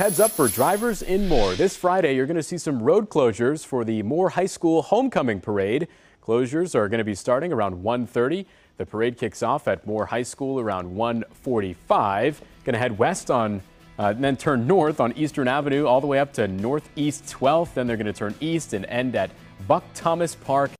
Heads up for drivers in Moore. This Friday, you're going to see some road closures for the Moore High School Homecoming Parade. Closures are going to be starting around 1.30. The parade kicks off at Moore High School around 1.45. Going to head west on, uh, then turn north on Eastern Avenue all the way up to Northeast 12th. Then they're going to turn east and end at Buck Thomas Park